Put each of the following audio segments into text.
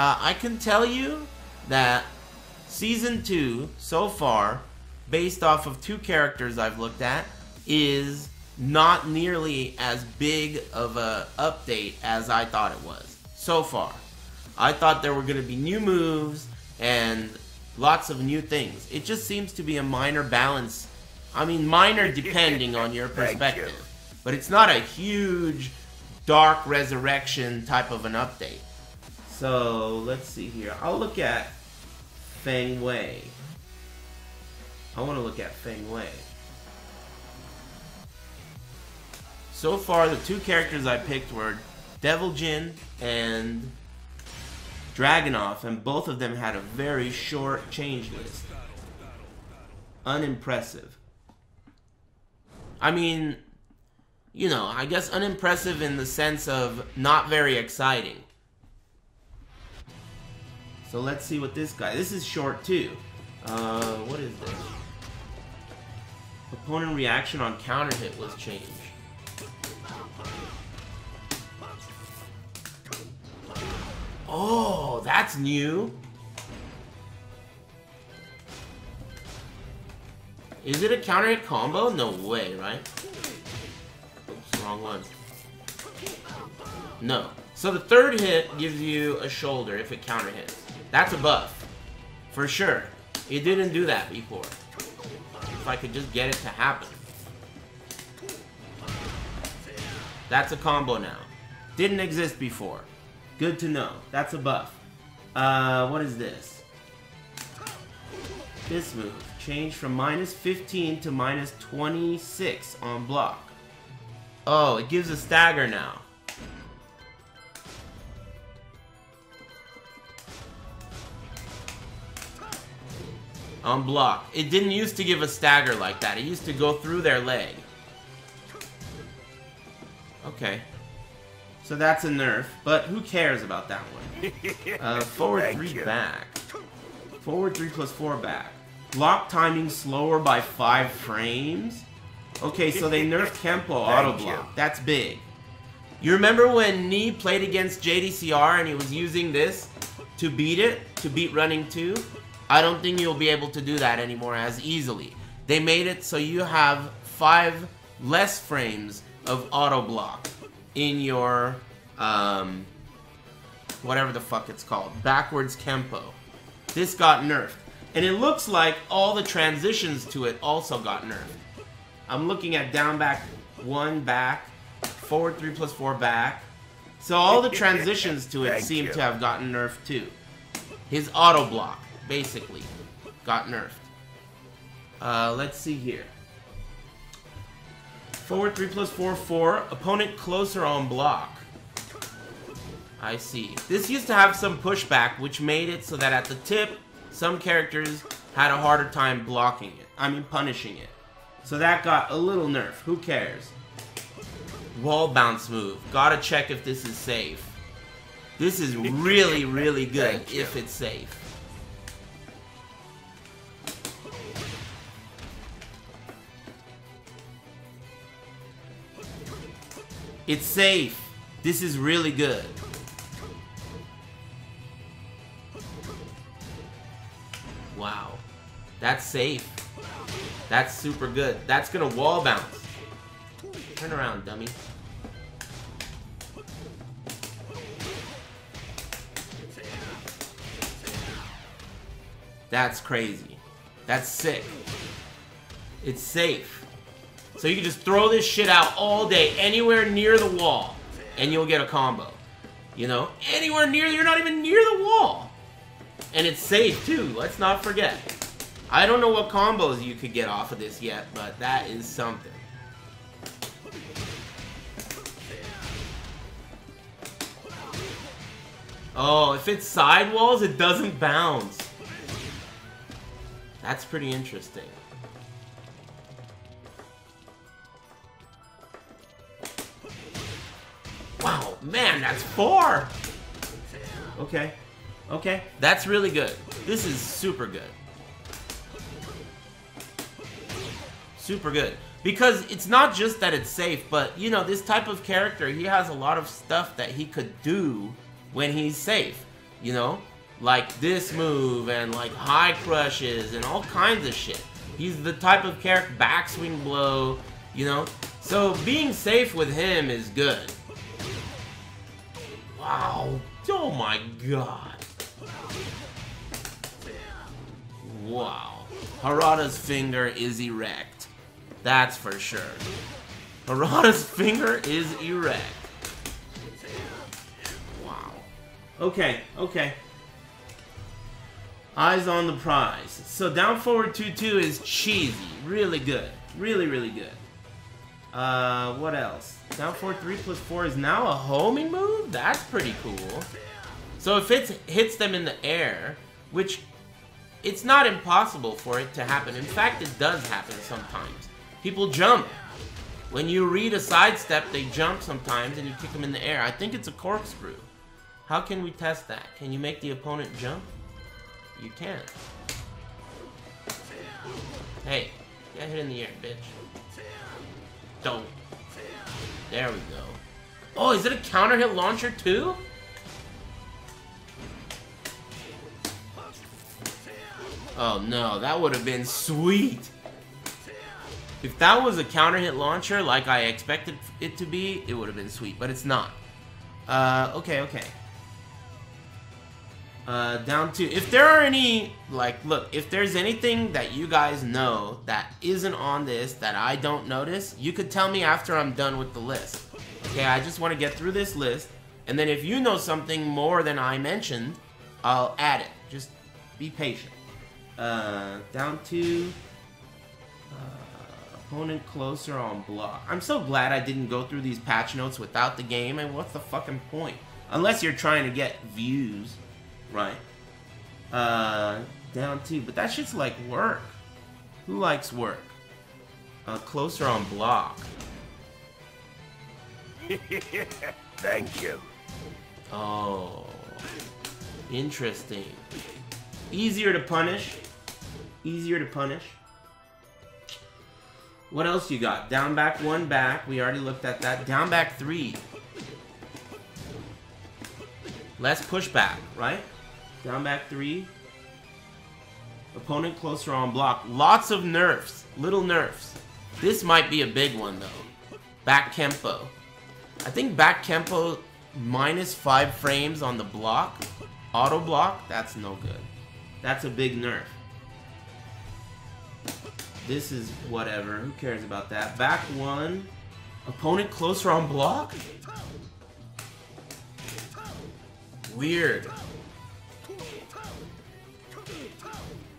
Uh, I can tell you that season two so far, based off of two characters I've looked at, is not nearly as big of a update as I thought it was so far. I thought there were going to be new moves and lots of new things. It just seems to be a minor balance. I mean, minor depending on your perspective. you. But it's not a huge dark resurrection type of an update. So let's see here. I'll look at Feng Wei. I want to look at Feng Wei. So far, the two characters I picked were Devil Jin and Dragunov, and both of them had a very short change list. Unimpressive. I mean, you know, I guess unimpressive in the sense of not very exciting. So let's see what this guy. This is short too. Uh, what is this? Opponent reaction on counter hit was changed. Oh, that's new. Is it a counter hit combo? No way, right? Oops, wrong one. No. So the third hit gives you a shoulder if it counter hits. That's a buff. For sure. It didn't do that before. If I could just get it to happen. That's a combo now. Didn't exist before. Good to know. That's a buff. Uh, what is this? This move. Change from minus 15 to minus 26 on block. Oh, it gives a stagger now. On block. It didn't used to give a stagger like that. It used to go through their leg. Okay. So that's a nerf, but who cares about that one? Uh, forward three you. back. Forward three plus four back. Block timing slower by five frames? Okay, so they nerfed Kempo auto block. That's big. You remember when Knee played against JDCR and he was using this to beat it? To beat running 2? I don't think you'll be able to do that anymore as easily. They made it so you have five less frames of auto block in your um, whatever the fuck it's called, backwards Kempo. This got nerfed. And it looks like all the transitions to it also got nerfed. I'm looking at down back one back, forward three plus four back. So all the transitions to it seem to have gotten nerfed too. His auto block basically, got nerfed. Uh, let's see here. Forward 3 plus 4, 4. Opponent closer on block. I see. This used to have some pushback, which made it so that at the tip, some characters had a harder time blocking it. I mean, punishing it. So that got a little nerf. Who cares? Wall bounce move. Gotta check if this is safe. This is really, really good if it's safe. It's safe. This is really good. Wow. That's safe. That's super good. That's gonna wall bounce. Turn around, dummy. That's crazy. That's sick. It's safe. So you can just throw this shit out all day, anywhere near the wall, and you'll get a combo. You know? Anywhere near, you're not even near the wall. And it's safe, too. Let's not forget. I don't know what combos you could get off of this yet, but that is something. Oh, if it's sidewalls, it doesn't bounce. That's pretty interesting. Wow, man, that's four! Okay. Okay. That's really good. This is super good. Super good. Because it's not just that it's safe, but, you know, this type of character, he has a lot of stuff that he could do when he's safe. You know? Like this move and like high crushes and all kinds of shit. He's the type of character, backswing blow, you know? So being safe with him is good. Wow. Oh my god. Wow. Harada's finger is erect. That's for sure. Harada's finger is erect. Wow. Okay, okay. Eyes on the prize. So down forward 2-2 is cheesy. Really good. Really, really good. Uh, what else? Down 4, 3 plus 4 is now a homing move? That's pretty cool. So if it hits them in the air, which it's not impossible for it to happen. In fact, it does happen sometimes. People jump. When you read a sidestep, they jump sometimes and you kick them in the air. I think it's a corkscrew. How can we test that? Can you make the opponent jump? You can. Hey, get hit in the air, bitch. Don't. There we go. Oh, is it a counter hit launcher too? Oh no, that would have been sweet. If that was a counter hit launcher like I expected it to be, it would have been sweet, but it's not. Uh, okay, okay. Uh, down to, if there are any, like, look, if there's anything that you guys know that isn't on this that I don't notice, you could tell me after I'm done with the list. Okay, I just want to get through this list, and then if you know something more than I mentioned, I'll add it. Just be patient. Uh, down to uh, opponent closer on block. I'm so glad I didn't go through these patch notes without the game, and what's the fucking point? Unless you're trying to get views, right? Uh, down two, but that shit's like work. Who likes work? Uh, closer on block. Thank you. Oh, interesting. Easier to punish. Easier to punish. What else you got? Down back one back. We already looked at that. Down back three. Less pushback, right? Down back three. Opponent closer on block. Lots of nerfs. Little nerfs. This might be a big one, though. Back Kempo. I think back Kempo minus five frames on the block. Auto block? That's no good. That's a big nerf. This is whatever. Who cares about that? Back one. Opponent closer on block? Weird.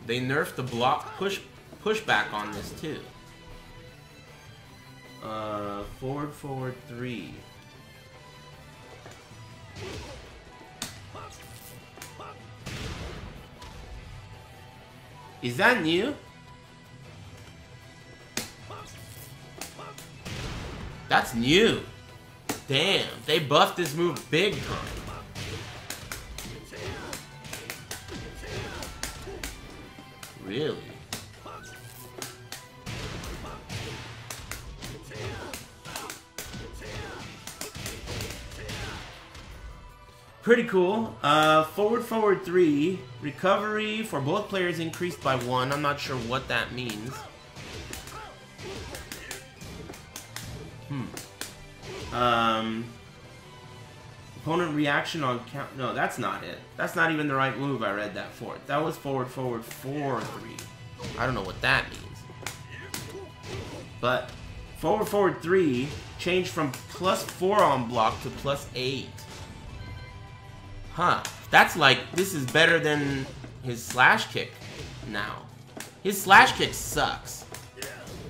They nerfed the block push pushback on this too. Uh, forward, forward, three. Is that new? That's new. Damn, they buffed this move big time. Really? Pretty cool. Uh, forward, forward three. Recovery for both players increased by one. I'm not sure what that means. Hmm. Um. Opponent reaction on count. No, that's not it. That's not even the right move I read that for. That was forward, forward, four, three. I don't know what that means. But forward, forward, three changed from plus four on block to plus eight. Huh. That's like, this is better than his slash kick now. His slash kick sucks.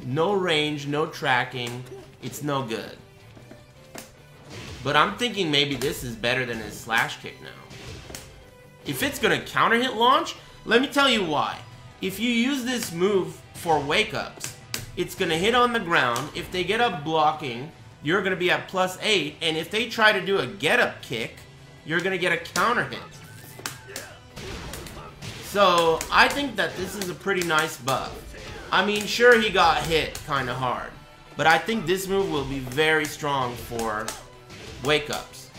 No range, no tracking. It's no good. But I'm thinking maybe this is better than his slash kick now. If it's gonna counter hit launch, let me tell you why. If you use this move for wake ups, it's gonna hit on the ground. If they get up blocking, you're gonna be at plus eight. And if they try to do a get up kick, you're gonna get a counter hit. So I think that this is a pretty nice buff. I mean, sure he got hit kind of hard, but I think this move will be very strong for wake ups.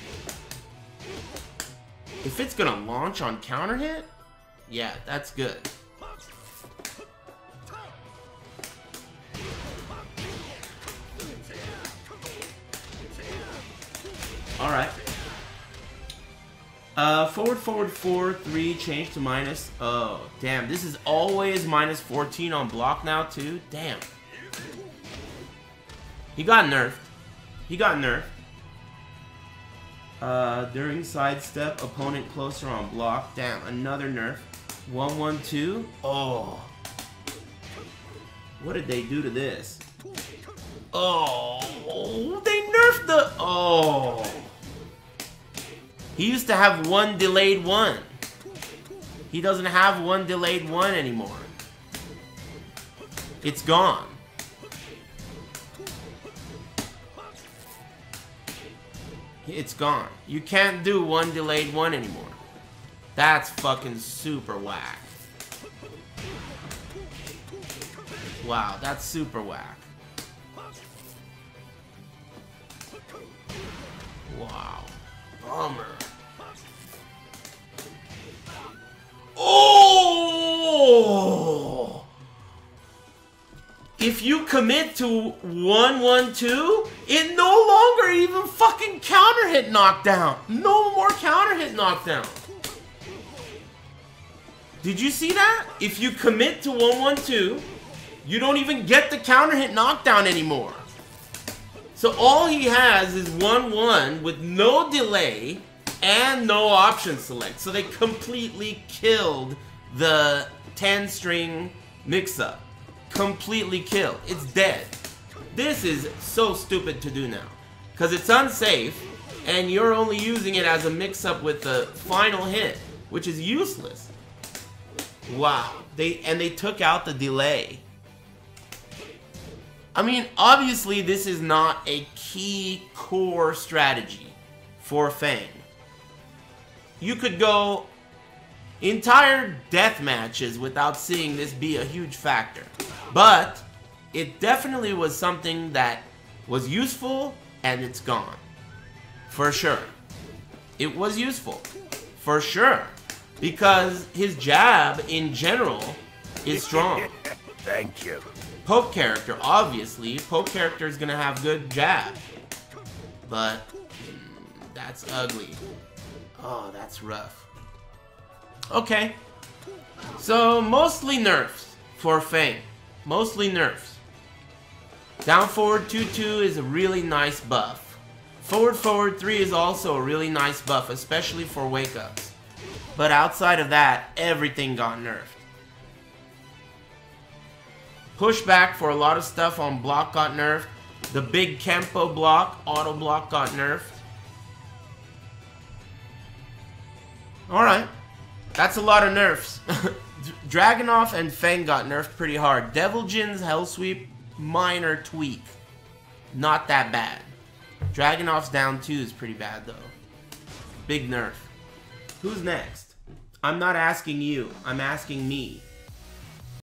If it's gonna launch on counter hit, yeah, that's good. Alright. Uh, forward, forward, four, three, change to minus. Oh, damn. This is always minus 14 on block now, too. Damn. He got nerfed. He got nerfed. Uh, during sidestep, opponent closer on block. Damn, another nerf. 1 1 2. Oh. What did they do to this? Oh, they nerfed the. Oh. He used to have one delayed one. He doesn't have one delayed one anymore. It's gone. It's gone. You can't do one delayed one anymore. That's fucking super whack. Wow, that's super whack. Wow. Bummer. Oh! If you commit to 1 1 2, it no longer even fucking counter hit knockdown. No more counter hit knockdown. Did you see that? If you commit to 1 1 2, you don't even get the counter hit knockdown anymore. So all he has is 1-1 with no delay and no option select. So they completely killed the 10 string mix up. Completely killed. It's dead. This is so stupid to do now. Because it's unsafe and you're only using it as a mix up with the final hit, which is useless. Wow. They and they took out the delay. I mean, obviously this is not a key core strategy for Feng. You could go entire death matches without seeing this be a huge factor. But it definitely was something that was useful and it's gone. For sure. It was useful. For sure. Because his jab in general is strong. Thank you. Poke character, obviously. Poke character is gonna have good jab. But mm, that's ugly. Oh, that's rough. Okay. So, mostly nerfs for Feng. Mostly nerfs. Down forward 2-2 is a really nice buff. Forward forward 3 is also a really nice buff, especially for wake-ups. But outside of that, everything got nerfed. Pushback for a lot of stuff on block got nerfed. The big Kempo block, auto block got nerfed. Alright. That's a lot of nerfs. Dragunov and Feng got nerfed pretty hard. Devil Jin's Hell Sweep, minor tweak. Not that bad. Dragunov's down 2 is pretty bad though. Big nerf. Who's next? I'm not asking you. I'm asking me.